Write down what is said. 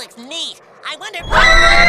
looks neat. I wonder.